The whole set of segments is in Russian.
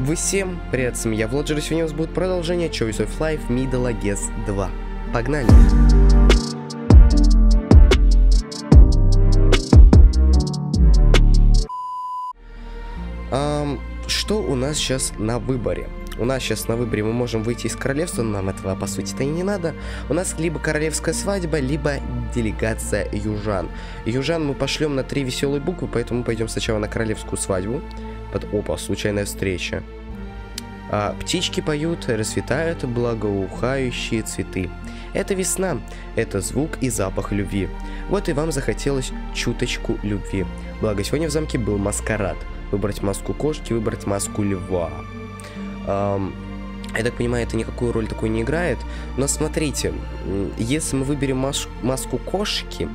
Вы всем привет, с я Владжер, сегодня у нас будет продолжение Choice of Life Middle Guess 2. Погнали! Um, что у нас сейчас на выборе? У нас сейчас на выборе мы можем выйти из королевства, но нам этого по сути-то и не надо. У нас либо королевская свадьба, либо делегация южан. Южан мы пошлем на три веселые буквы, поэтому мы пойдем сначала на королевскую свадьбу. Под опа, случайная встреча. А, птички поют, расцветают благоухающие цветы. Это весна, это звук и запах любви. Вот и вам захотелось чуточку любви. Благо сегодня в замке был маскарад. Выбрать маску кошки, выбрать маску льва. Um, я так понимаю, это никакую роль такой не играет. Но смотрите, если мы выберем мас маску кошки,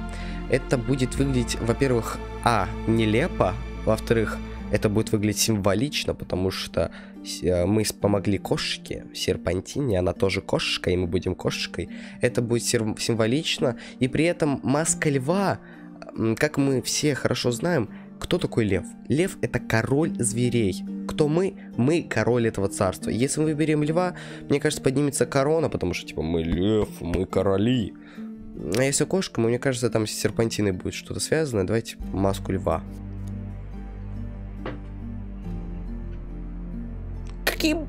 это будет выглядеть, во-первых, а, нелепо, во-вторых, это будет выглядеть символично, потому что э, мы помогли кошечке, серпантине, она тоже кошечка, и мы будем кошечкой. Это будет символично, и при этом маска льва, как мы все хорошо знаем, кто такой лев? Лев это король зверей. Кто мы? Мы король этого царства. Если мы выберем льва, мне кажется, поднимется корона, потому что типа мы лев, мы короли. А если кошка, мне кажется, там с серпантиной будет что-то связано. Давайте маску льва. Каким?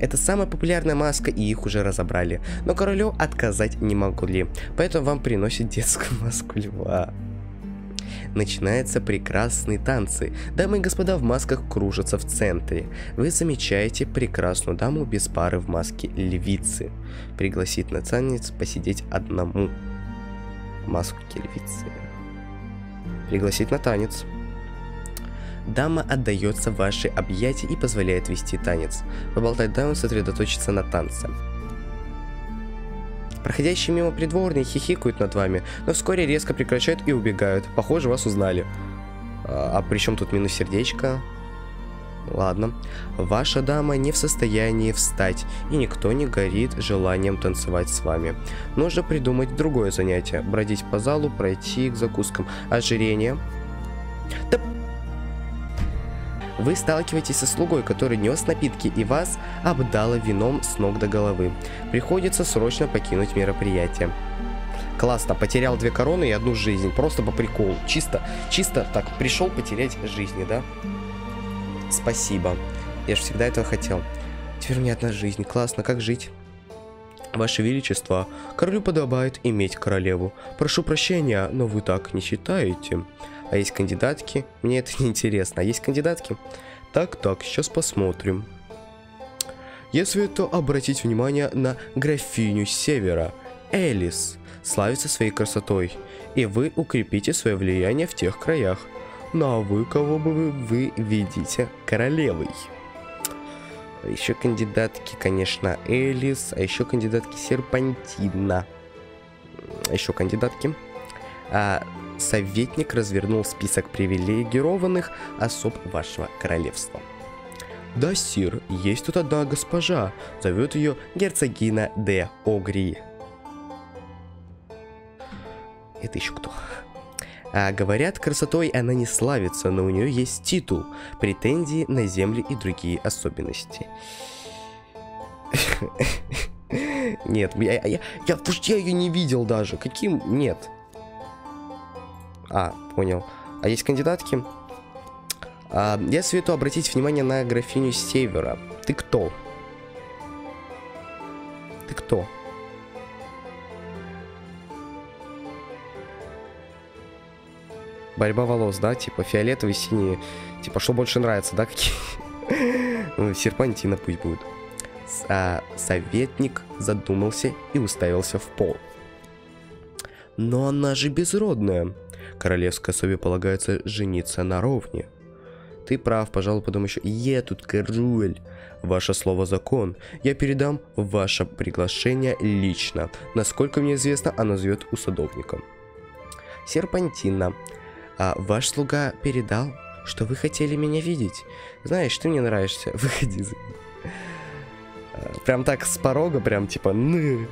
Это самая популярная маска, и их уже разобрали. Но королю отказать не могли. Поэтому вам приносят детскую маску льва. Начинаются прекрасные танцы. Дамы и господа в масках кружатся в центре. Вы замечаете прекрасную даму без пары в маске львицы. Пригласить на танец посидеть одному. Маску львицы. Пригласить на танец. Дама отдается в ваши объятия и позволяет вести танец. Поболтать даму сосредоточиться на танце. Проходящие мимо придворные хихикают над вами, но вскоре резко прекращают и убегают. Похоже, вас узнали. А, а при чем тут минус сердечко? Ладно. Ваша дама не в состоянии встать, и никто не горит желанием танцевать с вами. Нужно придумать другое занятие. Бродить по залу, пройти к закускам. Ожирение. Да вы сталкиваетесь со слугой, который нес напитки и вас обдало вином с ног до головы. Приходится срочно покинуть мероприятие. Классно, потерял две короны и одну жизнь. Просто по приколу. Чисто, чисто так, пришел потерять жизни, да? Спасибо. Я же всегда этого хотел. Теперь у меня одна жизнь. Классно, как жить? Ваше Величество, королю подобает иметь королеву. Прошу прощения, но вы так не считаете. А есть кандидатки? Мне это не интересно. А есть кандидатки? Так, так, сейчас посмотрим. Я советую обратить внимание на графиню Севера, Элис. Славится своей красотой. И вы укрепите свое влияние в тех краях. Ну а вы, кого бы вы, вы видите королевой? Еще кандидатки, конечно, Элис, а еще кандидатки Серпантина. А еще кандидатки. А, советник развернул список привилегированных особ вашего королевства. Да, сир, есть тут одна госпожа. Зовет ее герцогина де Огри. Это еще кто? А говорят, красотой она не славится, но у нее есть титул, претензии на земли и другие особенности. Нет, я, я, я, я, я ее не видел даже. Каким? Нет. А, понял. А есть кандидатки? А, я советую обратить внимание на графиню Севера. Ты кто? Ты кто? Борьба волос, да? Типа фиолетовый, синий. Типа, что больше нравится, да? Какие? ну, серпантина пусть будет. А, советник задумался и уставился в пол. Но она же безродная королевской особе полагается жениться на ровне. Ты прав, пожалуй, потом еще «Е, тут король». Ваше слово закон. Я передам ваше приглашение лично. Насколько мне известно, оно зовет у садовника. Серпантина. А ваш слуга передал, что вы хотели меня видеть. Знаешь, ты мне нравишься. Выходи за меня. Прям так с порога, прям типа, ну,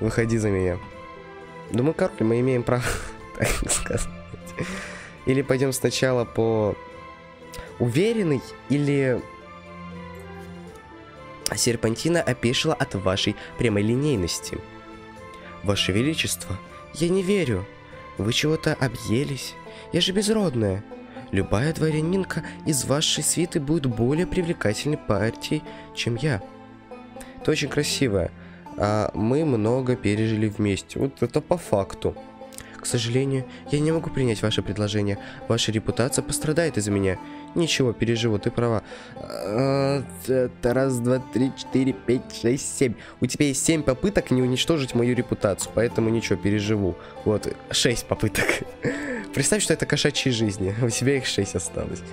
выходи за меня. Думаю, король, мы имеем право, так сказать. Или пойдем сначала по Уверенный или... Серпантина опешила от вашей прямолинейности. Ваше Величество, я не верю. Вы чего-то объелись. Я же безродная. Любая дворянинка из вашей свиты будет более привлекательной партией, чем я. Ты очень красивая. А мы много пережили вместе. Вот это по факту. К сожалению, я не могу принять ваше предложение. Ваша репутация пострадает из-за меня. Ничего, переживу, ты права. А, это раз, два, три, четыре, пять, шесть, семь. У тебя есть семь попыток не уничтожить мою репутацию, поэтому ничего, переживу. Вот, шесть попыток. Представь, что это кошачьи жизни, у тебя их шесть осталось.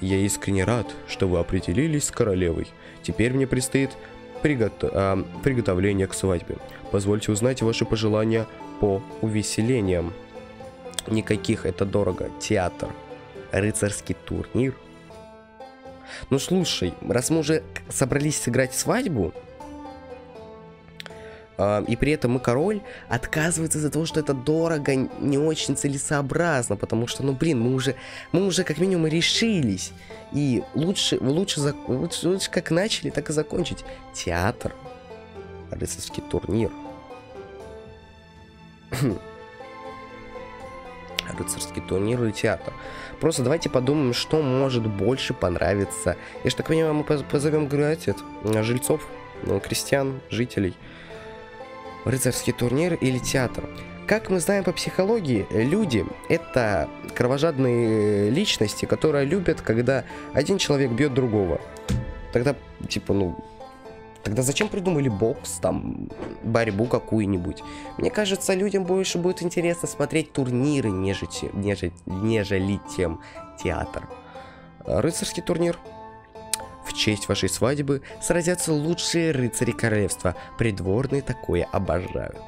Я искренне рад, что вы определились с королевой. Теперь мне предстоит а, приготовление к свадьбе. Позвольте узнать ваши пожелания по увеселениям. Никаких, это дорого. Театр, рыцарский турнир, ну слушай, раз мы уже собрались сыграть свадьбу, э, и при этом мы король, отказывается из-за того, что это дорого, не очень целесообразно, потому что, ну блин, мы уже, мы уже как минимум решились. И лучше, лучше, лучше, лучше как начали, так и закончить. Театр, рыцарский турнир. рыцарский турнир или театр. Просто давайте подумаем, что может больше понравиться. Я же так понимаю, мы позовем, говорю, отец, жильцов, ну, крестьян, жителей. Рыцарский турнир или театр. Как мы знаем по психологии, люди — это кровожадные личности, которые любят, когда один человек бьет другого. Тогда, типа, ну, Тогда зачем придумали бокс, там, борьбу какую-нибудь? Мне кажется, людям больше будет интересно смотреть турниры, нежели, нежели, нежели тем театр. Рыцарский турнир. В честь вашей свадьбы сразятся лучшие рыцари королевства. Придворные такое обожают.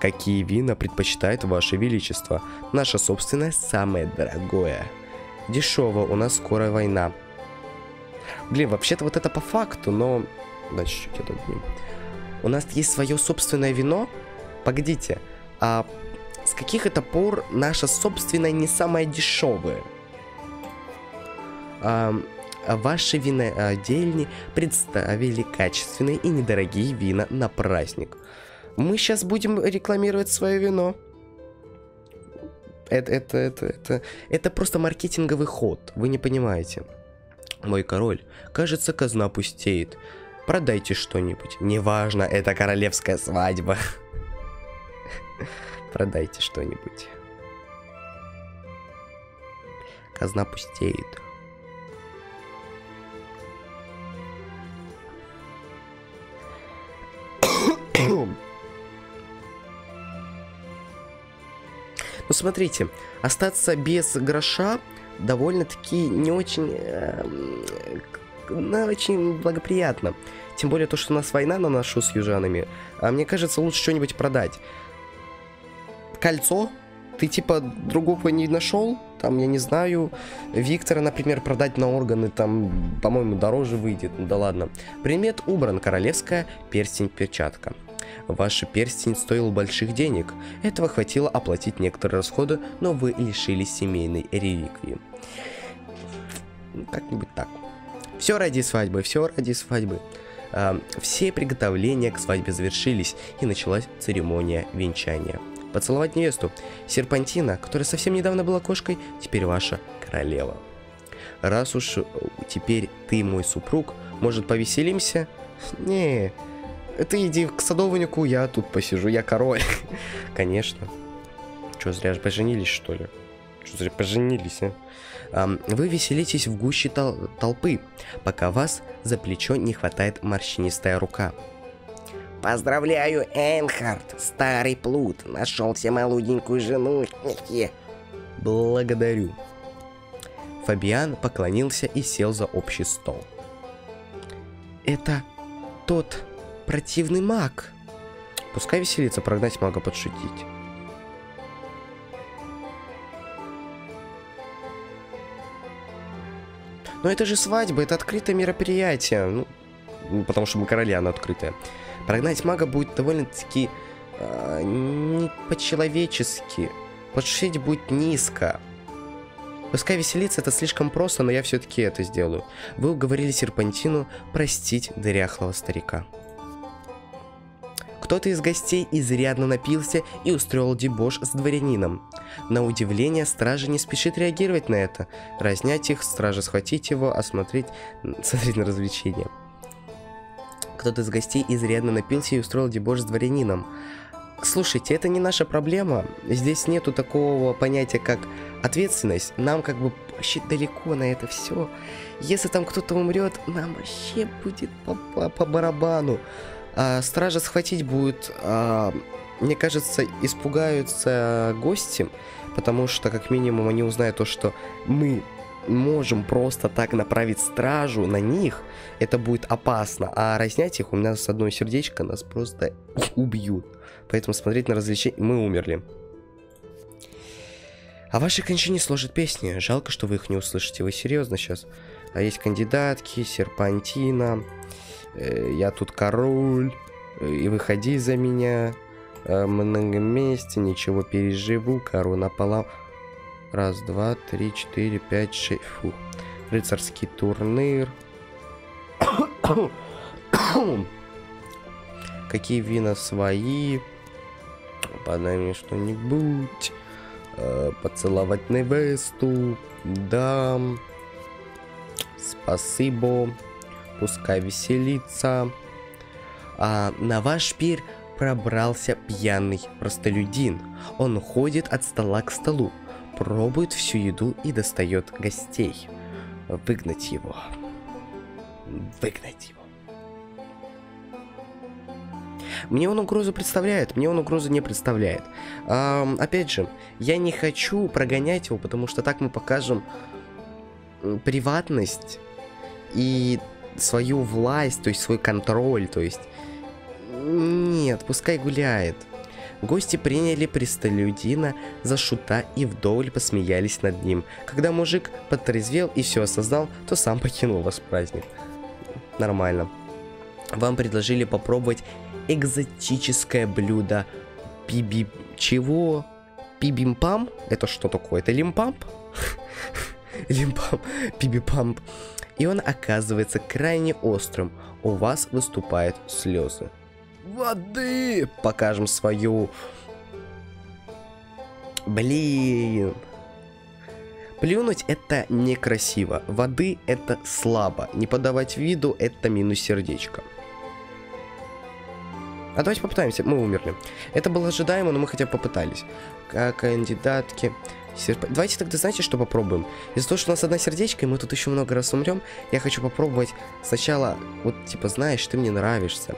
Какие вина предпочитает ваше величество? Наше собственное самое дорогое. Дешево, у нас скоро война. Блин, вообще-то вот это по факту, но да, чуть-чуть отодвинем. У нас есть свое собственное вино. Погодите, а с каких это пор наше собственное не самое дешевое? А, ваши винодельни представили качественные и недорогие вина на праздник. Мы сейчас будем рекламировать свое вино. Это, это, это, это, это просто маркетинговый ход, вы не понимаете. Мой король, кажется, казна пустеет. Продайте что-нибудь. Неважно, это королевская свадьба. Продайте что-нибудь. Казна пустеет. Ну смотрите, остаться без гроша довольно-таки не очень э, ну, очень благоприятно. Тем более то, что у нас война на нашу с южанами. А мне кажется, лучше что-нибудь продать. Кольцо? Ты типа другого не нашел? Там, я не знаю, Виктора, например, продать на органы, там, по-моему, дороже выйдет. Ну да ладно. Предмет убран. Королевская перстень-перчатка. Ваш перстень стоил больших денег. Этого хватило оплатить некоторые расходы, но вы лишились семейной реликвии. Как-нибудь так. Все ради свадьбы, все ради свадьбы. А, все приготовления к свадьбе завершились, и началась церемония венчания. Поцеловать невесту. Серпантина, которая совсем недавно была кошкой, теперь ваша королева. Раз уж э, теперь ты мой супруг, может повеселимся? Не, ты иди к садовнику, я тут посижу, я король. Конечно. Че, зря же поженились, что ли? Что зря поженились, а? Вы веселитесь в гуще тол толпы, пока вас за плечо не хватает морщинистая рука. Поздравляю, Энхард, старый плут, нашел себе молоденькую жену. Благодарю. Фабиан поклонился и сел за общий стол. Это тот противный маг. Пускай веселится, прогнать мага подшутить. Но это же свадьба, это открытое мероприятие. Ну, потому что мы короли, оно открытое. Прогнать мага будет довольно-таки э, не по-человечески. Подшить будет низко. Пускай веселиться это слишком просто, но я все-таки это сделаю. Вы уговорили Серпантину простить дыряхлого старика. Кто-то из гостей изрядно напился и устроил дебош с дворянином. На удивление, стража не спешит реагировать на это. Разнять их, стража схватить его, осмотреть, смотреть на развлечения. Кто-то из гостей изрядно напился и устроил дебош с дворянином. Слушайте, это не наша проблема. Здесь нету такого понятия, как ответственность. Нам как бы вообще далеко на это все. Если там кто-то умрет, нам вообще будет по, по, по барабану. А, стража схватить будет, а, мне кажется, испугаются гости, потому что как минимум они узнают то, что мы можем просто так направить стражу на них, это будет опасно. А разнять их у меня с одной сердечко нас просто убьют. Поэтому смотреть на развлечения мы умерли. А ваши кончине сложат песни. Жалко, что вы их не услышите. Вы серьезно сейчас? А есть кандидатки, серпантина. Э, я тут король, э, и выходи за меня. Э, много вместе, ничего переживу, корона пола. Раз, два, три, четыре, пять, шесть. Фу. Рыцарский турнир. Какие вина свои? Подай что-нибудь. Поцеловать невесту. Да. Спасибо пускай веселится. А на ваш пир пробрался пьяный простолюдин. Он ходит от стола к столу, пробует всю еду и достает гостей. Выгнать его. Выгнать его. Мне он угрозу представляет, мне он угрозу не представляет. А, опять же, я не хочу прогонять его, потому что так мы покажем приватность и свою власть, то есть свой контроль, то есть... Нет, пускай гуляет. Гости приняли престолюдина за шута и вдоволь посмеялись над ним. Когда мужик подтрезвел и все осознал, то сам покинул ваш праздник. Нормально. Вам предложили попробовать экзотическое блюдо пиби... Чего? Пибимпам? Это что такое? Это лимпамп? Лимпамп. Пибипамп и он оказывается крайне острым. У вас выступают слезы. Воды! Покажем свою... Блин. Плюнуть это некрасиво. Воды это слабо. Не подавать виду это минус сердечко. А давайте попытаемся. Мы умерли. Это было ожидаемо, но мы хотя бы попытались. Кандидатки. Серп... Давайте тогда, знаете, что попробуем? Из-за того, что у нас одна сердечко, и мы тут еще много раз умрем, я хочу попробовать сначала, вот, типа, знаешь, ты мне нравишься.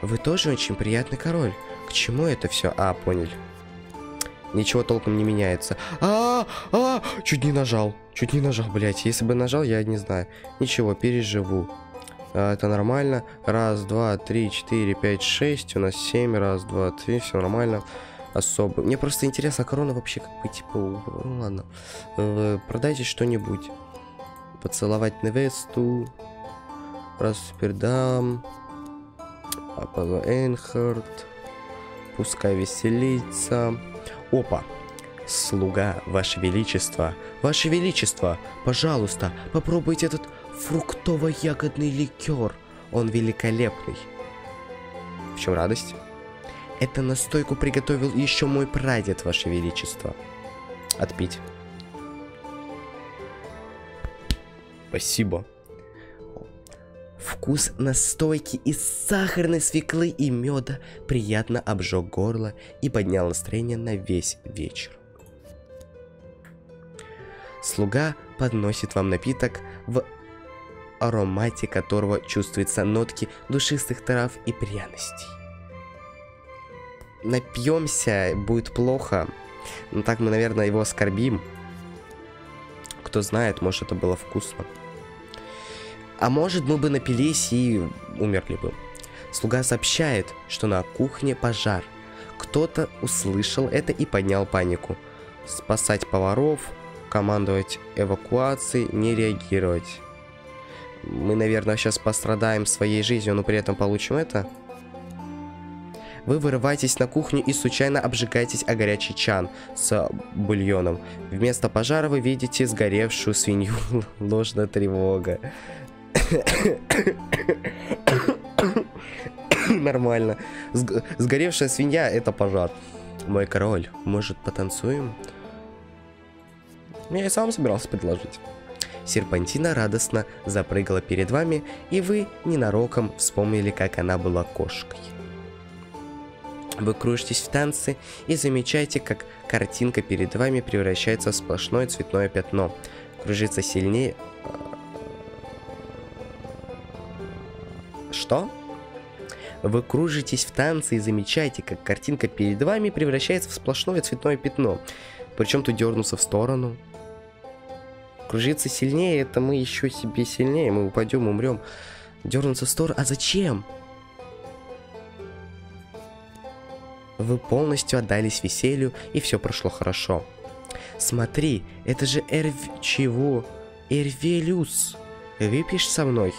Вы тоже очень приятный король. К чему это все? А, понял. Ничего толком не меняется. А, а, чуть не нажал. Чуть не нажал, блядь. Если бы нажал, я не знаю. Ничего, переживу. А, это нормально. Раз, два, три, четыре, пять, шесть. У нас семь. Раз, два, три. Все нормально особо. Мне просто интересно, корона вообще как бы, типа, ну ладно. Э, продайте что-нибудь. Поцеловать невесту. Распердам. Аполло Энхард. Пускай веселится. Опа. Слуга, Ваше Величество. Ваше Величество, пожалуйста, попробуйте этот фруктово-ягодный ликер. Он великолепный. В чем радость? Это настойку приготовил еще мой прадед, Ваше Величество. Отпить. Спасибо. Вкус настойки из сахарной свеклы и меда приятно обжег горло и поднял настроение на весь вечер. Слуга подносит вам напиток, в аромате которого чувствуются нотки душистых трав и пряностей напьемся, будет плохо. Но так мы, наверное, его оскорбим. Кто знает, может это было вкусно. А может мы бы напились и умерли бы. Слуга сообщает, что на кухне пожар. Кто-то услышал это и поднял панику. Спасать поваров, командовать эвакуацией, не реагировать. Мы, наверное, сейчас пострадаем своей жизнью, но при этом получим это. Вы вырываетесь на кухню и случайно обжигаетесь о горячий чан с бульоном. Вместо пожара вы видите сгоревшую свинью. Ложная тревога. Нормально. Сгоревшая свинья это пожар. Мой король, может потанцуем? Я и сам собирался предложить. Серпантина радостно запрыгала перед вами, и вы ненароком вспомнили, как она была кошкой. Вы кружитесь в танце и замечаете, как картинка перед вами превращается в сплошное цветное пятно. Кружится сильнее... Что? Вы кружитесь в танце и замечаете, как картинка перед вами превращается в сплошное цветное пятно. Причем тут дернуться в сторону, Кружиться сильнее, это мы еще себе сильнее. Мы упадем, умрем. Дернуться в сторону. А зачем? Вы полностью отдались веселью, и все прошло хорошо. Смотри, это же Эрв... Чего? Эрвелюс. Выпьешь со мной?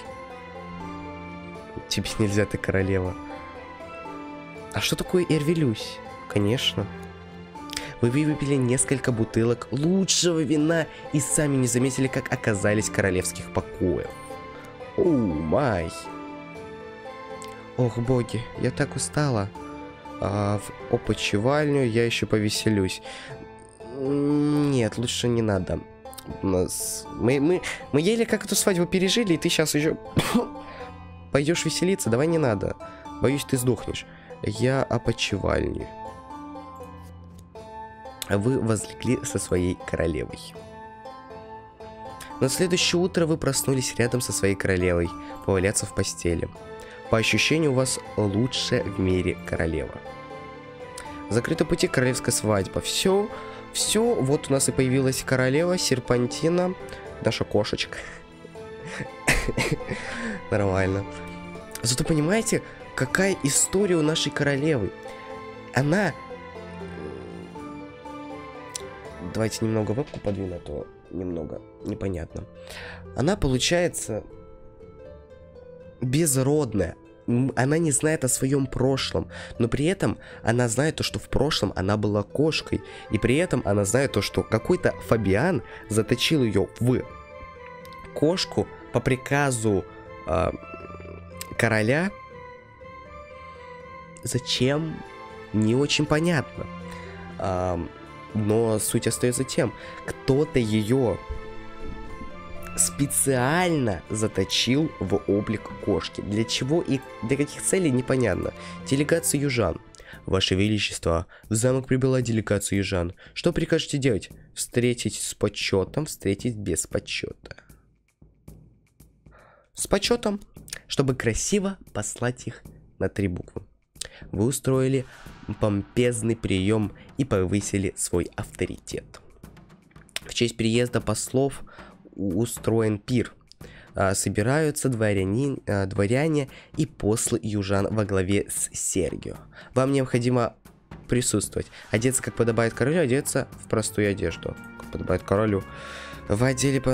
Тебе нельзя, ты королева. А что такое Эрвелюсь? Конечно. Вы выпили несколько бутылок лучшего вина и сами не заметили, как оказались королевских покоях. Оу май. Ох, боги, я так устала. А в опочивальню я еще повеселюсь. Нет, лучше не надо. Нас... Мы, мы, мы еле как эту свадьбу пережили, и ты сейчас еще пойдешь веселиться. Давай не надо. Боюсь, ты сдохнешь. Я опочивальни вы возлегли со своей королевой. На следующее утро вы проснулись рядом со своей королевой, поваляться в постели. По ощущению у вас лучшая в мире королева. Закрыты пути королевская свадьба. Все, все, вот у нас и появилась королева, серпантина, наша кошечка. Нормально. Зато понимаете, какая история у нашей королевы. Она Давайте немного вебку подвину, а то немного непонятно. Она получается безродная. Она не знает о своем прошлом, но при этом она знает то, что в прошлом она была кошкой, и при этом она знает то, что какой-то Фабиан заточил ее в кошку по приказу э, короля. Зачем? Не очень понятно. Э, но суть остается тем, кто-то ее специально заточил в облик кошки. Для чего и для каких целей, непонятно. Делегация южан. Ваше Величество, в замок прибыла делегация южан. Что прикажете делать? Встретить с почетом, встретить без почета. С почетом, чтобы красиво послать их на три буквы. Вы устроили помпезный прием и повысили свой авторитет. В честь приезда послов устроен пир. А, собираются дворяне, а, дворяне и послы южан во главе с Сергио. Вам необходимо присутствовать. Одеться, как подобает королю, одеться в простую одежду. Как подобает королю. В отделе по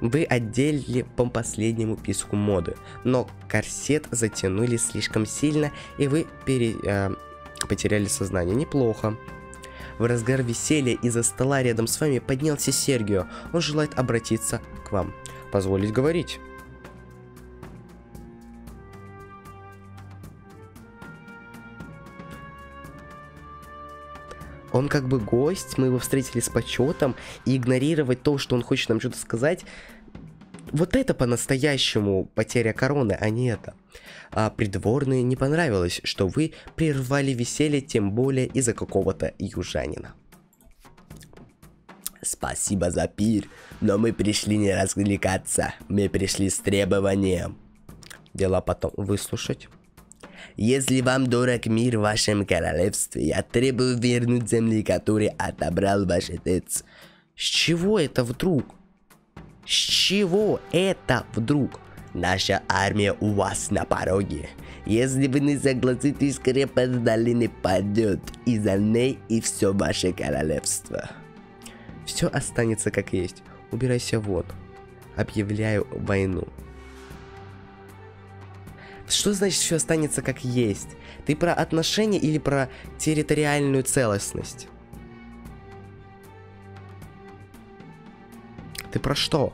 вы отделили по последнему писку моды, но корсет затянули слишком сильно, и вы пере, э, потеряли сознание. Неплохо. В разгар веселья из-за стола рядом с вами поднялся Сергио. Он желает обратиться к вам. Позволить говорить. Он как бы гость, мы его встретили с почетом, и игнорировать то, что он хочет нам что-то сказать, вот это по-настоящему потеря короны, а не это. А придворные не понравилось, что вы прервали веселье, тем более из-за какого-то южанина. Спасибо за пир, но мы пришли не развлекаться, мы пришли с требованием. Дела потом выслушать. Если вам дорог мир в вашем королевстве, я требую вернуть земли, которые отобрал ваш отец. С чего это вдруг? С чего это вдруг? Наша армия у вас на пороге. Если вы не согласитесь, крепость долины падет, и за ней и все ваше королевство. Все останется как есть. Убирайся вон. Объявляю войну. Что значит все останется как есть? Ты про отношения или про территориальную целостность? Про что?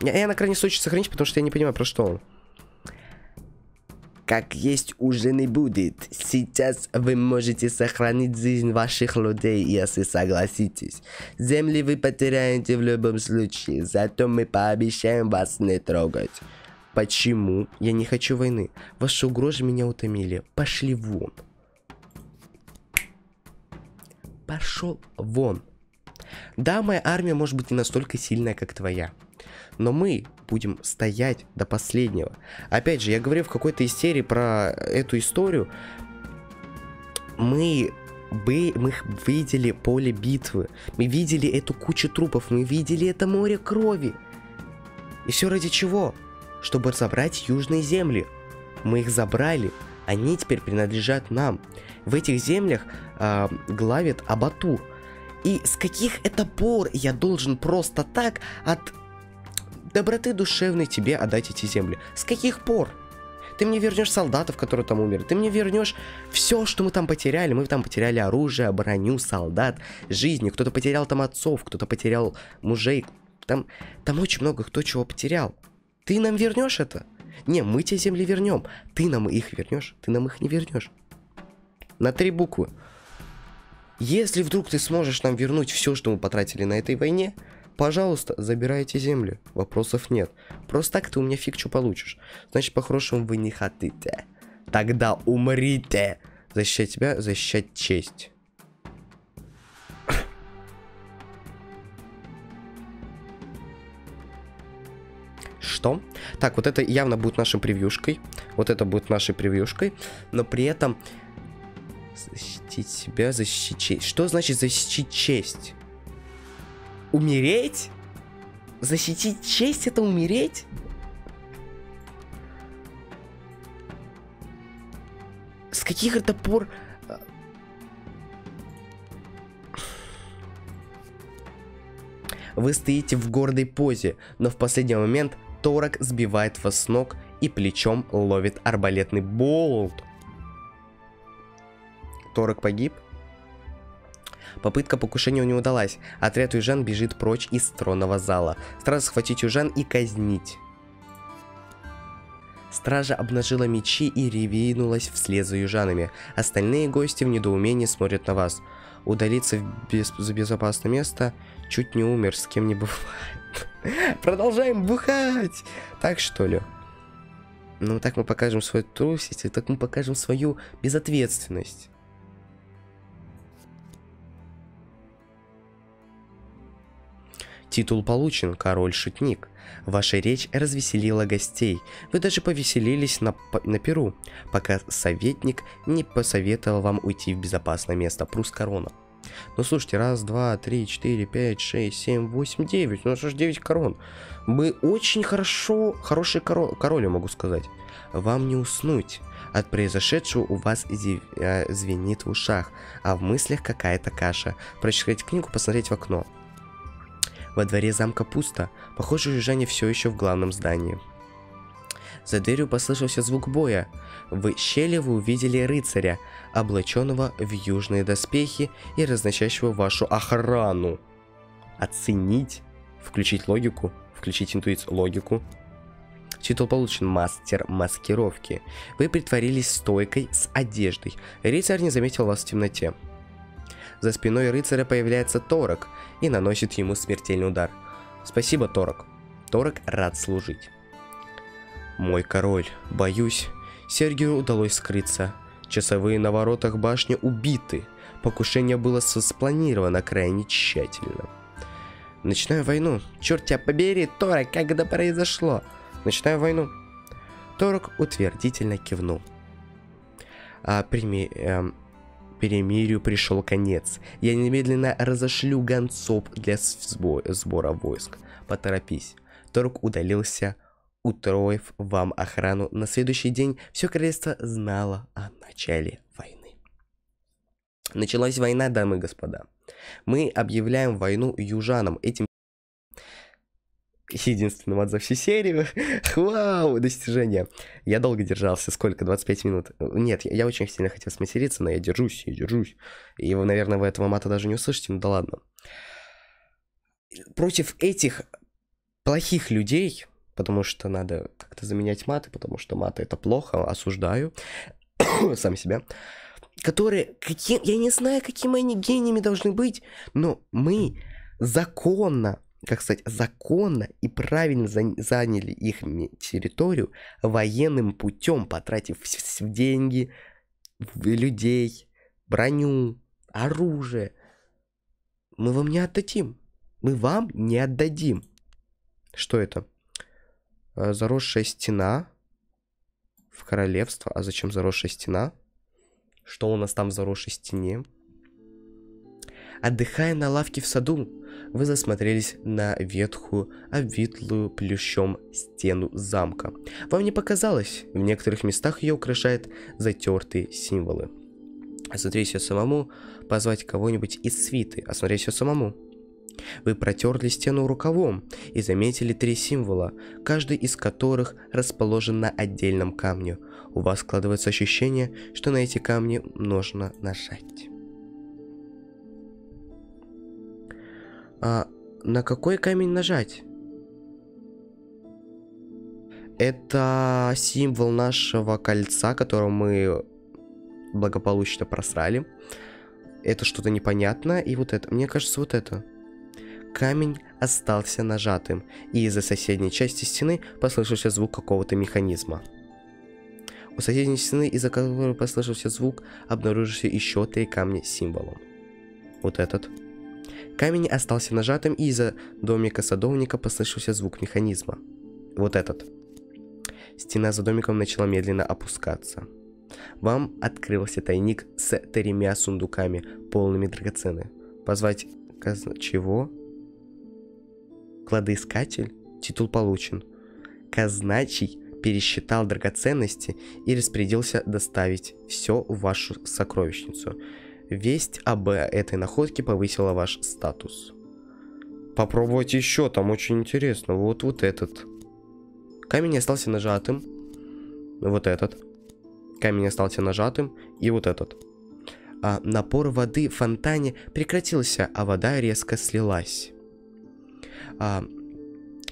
Я, на крайний случай сохранить, потому что я не понимаю, про что он. Как есть уже не будет. Сейчас вы можете сохранить жизнь ваших людей, если согласитесь. Земли вы потеряете в любом случае, зато мы пообещаем вас не трогать. Почему? Я не хочу войны. Ваши угрозы меня утомили. Пошли вон. Пошел вон. Да, моя армия может быть не настолько сильная, как твоя. Но мы будем стоять до последнего. Опять же, я говорю в какой-то из серий про эту историю. Мы бы, мы видели поле битвы, мы видели эту кучу трупов, мы видели это море крови. И все ради чего? Чтобы забрать южные земли. Мы их забрали, они теперь принадлежат нам. В этих землях э, главит Абатур. И с каких это пор я должен просто так от доброты душевной тебе отдать эти земли. С каких пор? Ты мне вернешь солдатов, которые там умерли. Ты мне вернешь все, что мы там потеряли. Мы там потеряли оружие, броню, солдат, жизни. Кто-то потерял там отцов, кто-то потерял мужей. Там, там очень много кто чего потерял. Ты нам вернешь это? Не, мы те земли вернем. Ты нам их вернешь, ты нам их не вернешь. На три буквы. Если вдруг ты сможешь нам вернуть все, что мы потратили на этой войне, Пожалуйста, забирайте землю. Вопросов нет. Просто так ты у меня фиг что получишь. Значит, по-хорошему вы не хотите. Тогда умрите. Защищать тебя, защищать честь. Что? Так, вот это явно будет нашей превьюшкой. Вот это будет нашей превьюшкой. Но при этом... Защитить себя, защитить честь. Что значит защитить честь? Умереть? Защитить честь это умереть? С каких это пор... Э, Вы стоите в гордой позе, но в последний момент Торок сбивает вас с ног и плечом ловит арбалетный болт. Торок погиб? Попытка покушения не удалась. Отряд южан бежит прочь из тронного зала. Стража схватить южан и казнить. Стража обнажила мечи и ревинулась вслед за южанами. Остальные гости в недоумении смотрят на вас. Удалиться в без... безопасное место чуть не умер, с кем не бывает. Продолжаем бухать! Так что ли? Ну, так мы покажем свою трусость, и так мы покажем свою безответственность. Титул получен, король-шутник. Ваша речь развеселила гостей. Вы даже повеселились на, на Перу, пока советник не посоветовал вам уйти в безопасное место. Прус корона. Ну слушайте, раз, два, три, четыре, пять, шесть, семь, восемь, девять. У нас аж девять корон. Мы очень хорошо, хороший коро король, я могу сказать. Вам не уснуть. От произошедшего у вас э, звенит в ушах, а в мыслях какая-то каша. Прочитать книгу, посмотреть в окно. Во дворе замка пусто. Похоже, южане все еще в главном здании. За дверью послышался звук боя. В щели вы увидели рыцаря, облаченного в южные доспехи и разносящего вашу охрану. Оценить, включить логику, включить интуицию, логику. Титул получен мастер маскировки. Вы притворились стойкой с одеждой. Рыцарь не заметил вас в темноте. За спиной рыцаря появляется Торок и наносит ему смертельный удар. Спасибо, Торок. Торок рад служить. Мой король, боюсь, Сергию удалось скрыться. Часовые на воротах башни убиты. Покушение было спланировано крайне тщательно. Начинаю войну. Черт тебя побери, Торок, как это произошло? Начинаю войну. Торок утвердительно кивнул. А, прими, эм, перемирию пришел конец. Я немедленно разошлю гонцов для сбора войск. Поторопись. Торг удалился, утроив вам охрану. На следующий день все королевство знало о начале войны. Началась война, дамы и господа. Мы объявляем войну южанам. Этим единственный мат за всю серию. Вау, достижение. Я долго держался, сколько, 25 минут? Нет, я, я очень сильно хотел сматериться, но я держусь, я держусь. И вы, наверное, вы этого мата даже не услышите, ну да ладно. Против этих плохих людей, потому что надо как-то заменять маты, потому что маты это плохо, осуждаю сам себя, которые, каким, я не знаю, какими они гениями должны быть, но мы законно как сказать, законно и правильно заняли их территорию военным путем, потратив деньги, людей, броню, оружие. Мы вам не отдадим. Мы вам не отдадим. Что это? Э, заросшая стена в королевство. А зачем заросшая стена? Что у нас там в заросшей стене? Отдыхая на лавке в саду, вы засмотрелись на ветхую, обвитлую плющом стену замка. Вам не показалось, в некоторых местах ее украшают затертые символы. Осмотреть все самому, позвать кого-нибудь из свиты, осмотреть все самому. Вы протерли стену рукавом и заметили три символа, каждый из которых расположен на отдельном камне. У вас складывается ощущение, что на эти камни нужно нажать. А на какой камень нажать? Это символ нашего кольца, которое мы благополучно просрали. Это что-то непонятное. И вот это. Мне кажется, вот это. Камень остался нажатым, и из-за соседней части стены послышался звук какого-то механизма. У соседней стены, из-за которой послышался звук, обнаружился еще три камня с символом. Вот этот. Камень остался нажатым, и из-за домика садовника послышался звук механизма. Вот этот. Стена за домиком начала медленно опускаться. Вам открылся тайник с тремя сундуками, полными драгоценных. Позвать казна... Чего? Кладоискатель? Титул получен. Казначий пересчитал драгоценности и распорядился доставить все в вашу сокровищницу. Весть об этой находке повысила ваш статус. Попробовать еще, там очень интересно. Вот вот этот. Камень остался нажатым. Вот этот. Камень остался нажатым. И вот этот. А напор воды в фонтане прекратился, а вода резко слилась. А,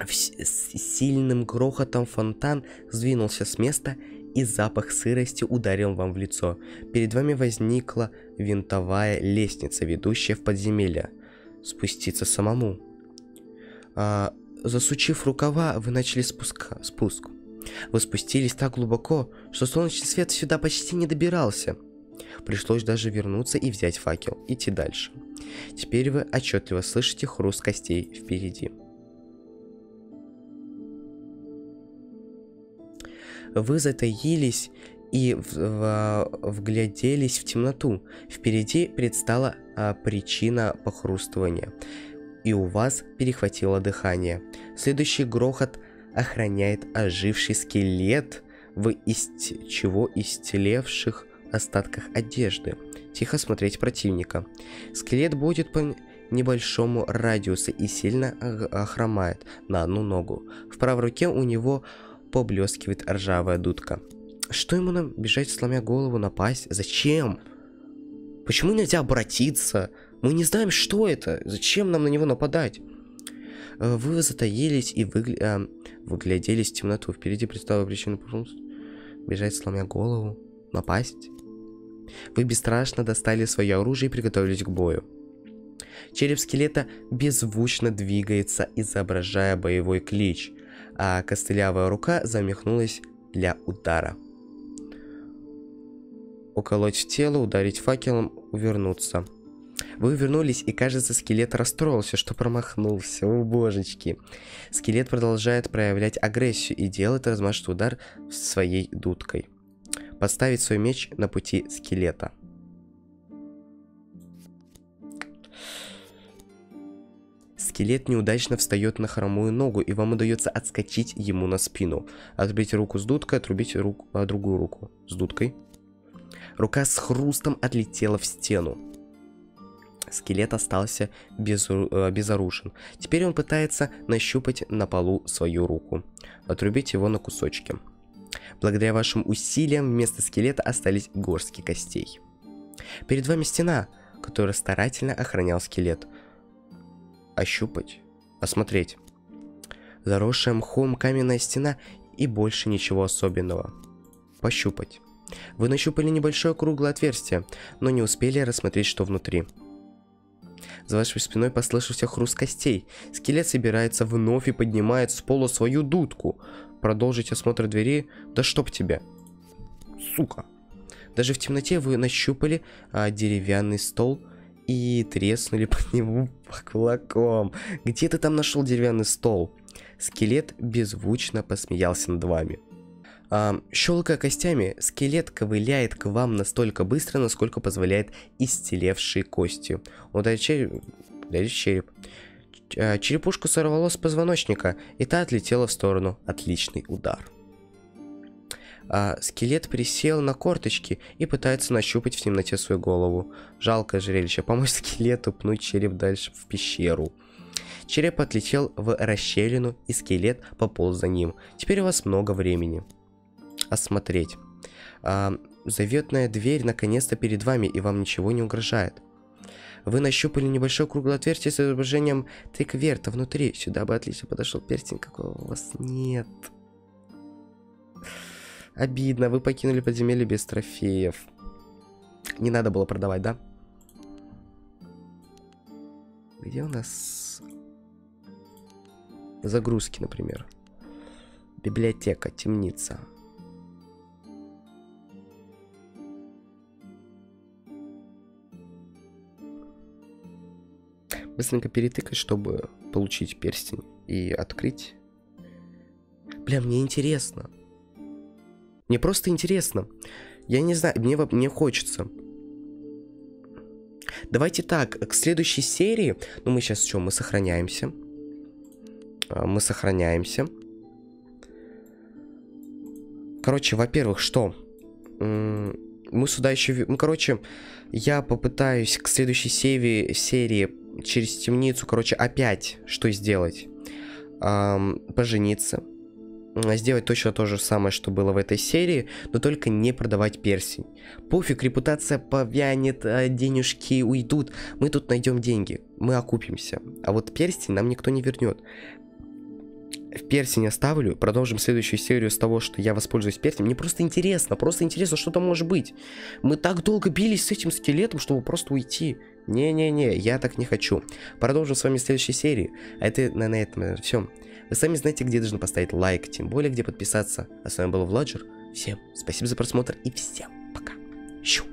с сильным грохотом фонтан сдвинулся с места и запах сырости ударил вам в лицо. Перед вами возникла винтовая лестница, ведущая в подземелье. Спуститься самому. А, засучив рукава, вы начали спуска, спуск. Вы спустились так глубоко, что солнечный свет сюда почти не добирался. Пришлось даже вернуться и взять факел, идти дальше. Теперь вы отчетливо слышите хруст костей впереди. Вы затаились и в, в, вгляделись в темноту. Впереди предстала а, причина похрустывания, и у вас перехватило дыхание. Следующий грохот охраняет оживший скелет в из чего истлевших остатках одежды. Тихо смотреть противника. Скелет будет по небольшому радиусу и сильно охромает на одну ногу. В правой руке у него поблескивает ржавая дудка. Что ему нам бежать, сломя голову, напасть? Зачем? Почему нельзя обратиться? Мы не знаем, что это. Зачем нам на него нападать? Э, вы затаились и выгля... э, выгляделись в темноту. Впереди представила причину бежать, сломя голову, напасть. Вы бесстрашно достали свое оружие и приготовились к бою. Череп скелета беззвучно двигается, изображая боевой клич а костылявая рука замехнулась для удара. Уколоть в тело, ударить факелом, увернуться. Вы вернулись, и кажется, скелет расстроился, что промахнулся. О, божечки. Скелет продолжает проявлять агрессию и делает размашистый удар своей дудкой. Поставить свой меч на пути скелета. Скелет неудачно встает на хромую ногу, и вам удается отскочить ему на спину. Отрубить руку с дудкой, отрубить руку, а, другую руку с дудкой. Рука с хрустом отлетела в стену. Скелет остался безу- э, безоружен. Теперь он пытается нащупать на полу свою руку. Отрубить его на кусочки. Благодаря вашим усилиям вместо скелета остались горстки костей. Перед вами стена, которую старательно охранял скелет. Ощупать, осмотреть. Заросшая мхом каменная стена и больше ничего особенного. Пощупать. Вы нащупали небольшое круглое отверстие, но не успели рассмотреть, что внутри. За вашей спиной послышался хруст костей. Скелет собирается вновь и поднимает с пола свою дудку. Продолжить осмотр двери? Да чтоб тебя. Сука. Даже в темноте вы нащупали а, деревянный стол и треснули по нему кулаком. Где ты там нашел деревянный стол? Скелет беззвучно посмеялся над вами. А, щелкая костями, скелет ковыляет к вам настолько быстро, насколько позволяет исцелевшие кости. Ударит череп. Ударит череп. А, черепушку сорвало с позвоночника, и та отлетела в сторону. Отличный удар. А, скелет присел на корточки и пытается нащупать в темноте свою голову. Жалкое зрелище. Помочь скелету пнуть череп дальше в пещеру. Череп отлетел в расщелину, и скелет пополз за ним. Теперь у вас много времени осмотреть. А, заветная дверь наконец-то перед вами, и вам ничего не угрожает. Вы нащупали небольшое круглое отверстие с изображением трикверта внутри. Сюда бы отлично подошел перстень, какого у вас нет. Обидно, вы покинули подземелье без трофеев. Не надо было продавать, да? Где у нас загрузки, например? Библиотека, темница. Быстренько перетыкать, чтобы получить перстень и открыть. Бля, мне интересно. Мне просто интересно. Я не знаю, мне, мне хочется. Давайте так, к следующей серии, ну мы сейчас что, мы сохраняемся. А, мы сохраняемся. Короче, во-первых, что? Мы сюда еще... Ну, короче, я попытаюсь к следующей серии, серии через темницу, короче, опять что сделать? Эм, пожениться. Сделать точно то же самое, что было в этой серии, но только не продавать персень. Пофиг, репутация повянет, а денежки уйдут. Мы тут найдем деньги, мы окупимся. А вот перстень нам никто не вернет. В персень оставлю, продолжим следующую серию с того, что я воспользуюсь перстнем. Мне просто интересно, просто интересно, что там может быть. Мы так долго бились с этим скелетом, чтобы просто уйти. Не-не-не, я так не хочу. Продолжим с вами следующей серии. А это на, на этом все. Вы сами знаете, где должны поставить лайк, тем более, где подписаться. А с вами был Владжер. Всем спасибо за просмотр и всем пока. Щу.